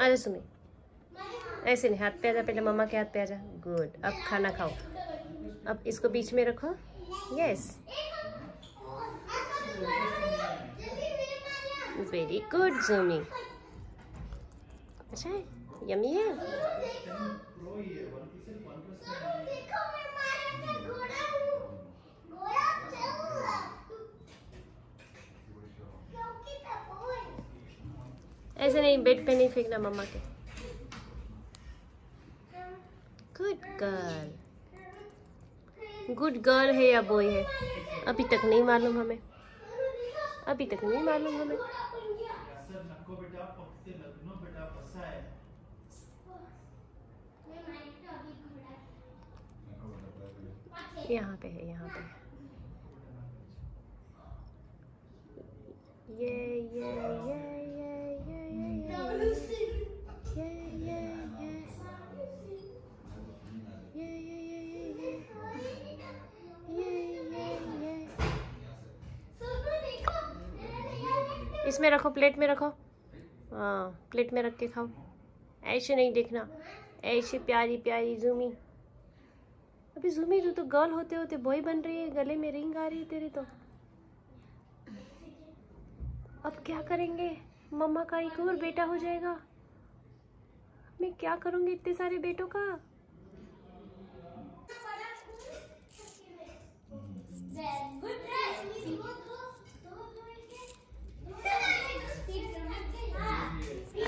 आजा सुमी। ऐसे नहीं, हाथ पे आजा पहले मम्मा के हाथ पे आजा गुड अब खाना खाओ। अब इसको बीच में रखो। यस वेरी गुड जूमी अच्छा है? यमी है? ऐसे नहीं बेड पे नहीं फेंकना मम्मा के। गुड गर्ल गुड गर्ल है या बॉय है? अभी तक नहीं मालूम हमें। अभी तक नहीं मालूम हमें। यहाँ पे है, यहाँ पे है। ये ये ये इसमें रखो प्लेट में रखो। हाँ प्लेट में रख के खाओ। ऐसे नहीं देखना। ऐसे प्यारी प्यारी जूमी अभी जूमी तू तो गर्ल होते होते बॉय बन रही है। गले में रिंग आ रही है तेरी तो। अब क्या करेंगे? मम्मा का एक और बेटा हो जाएगा। मैं क्या करूँगी इतने सारे बेटों का?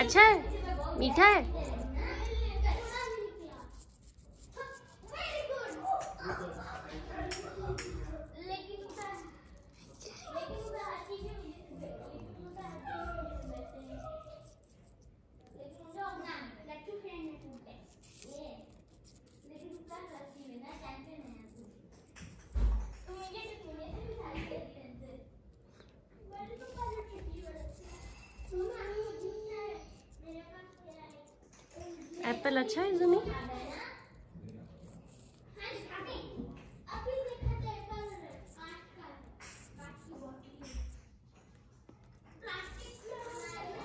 अच्छा है? मीठा है? एप्पल अच्छा है जमी?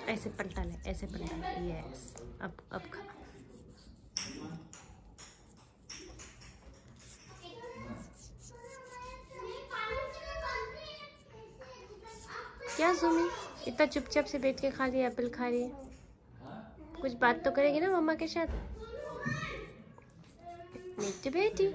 ऐसे पलटा ले, ऐसे पलटा ले यस अब अब खा। क्या सुमी इतना चुपचाप से बैठ के खा रही है एप्पल खा रही है? कुछ बात तो करेगी ना मम्मा के साथ? मीठी बेटी।